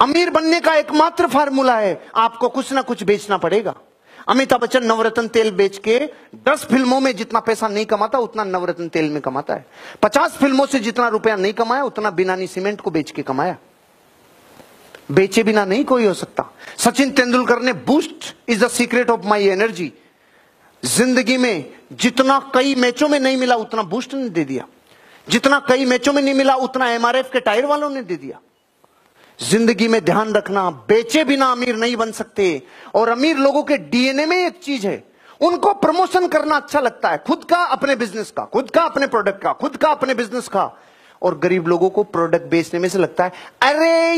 अमीर बनने का एकमात्र फार्मूला है, आपको कुछ ना कुछ बेचना पड़ेगा। अमिताभ बच्चन नवरत्न तेल बेच के दस फ़िल्मों में जितना पैसा नहीं कमाता, उतना नवरत्न तेल में कमाता है। पचास फ़िल्मों से जितना रुपया नहीं कमाया, उतना बिनानी सीमेंट को बेच के कमाया। बेचे बिना नहीं कोई हो सकता। सचिन तेंदुलकर ने Boost is the secret of my energy. ज़िंदगी में जितना कई मैचों में नहीं मिला, उतना बूस्ट ने दे दिया। जितना कई मैचों में नहीं मिला, उतना एमआरएफ के टायर वालों ने दे दिया। ज़िंदगी में ध्यान रखना, बेचे बिना अमीर नहीं बन सकते। और अमीर लोगों के डीएनए में एक चीज़ है, उनको प्रमोशन करना अच्छा लगता है। खुद का अपने बिज़नेस का, खुद का अपने प्रोडक्ट का, खुद का अपने बिज़नेस का। और गरीब लोगों को प्रोडक्ट बेचने में से लगता है, अरे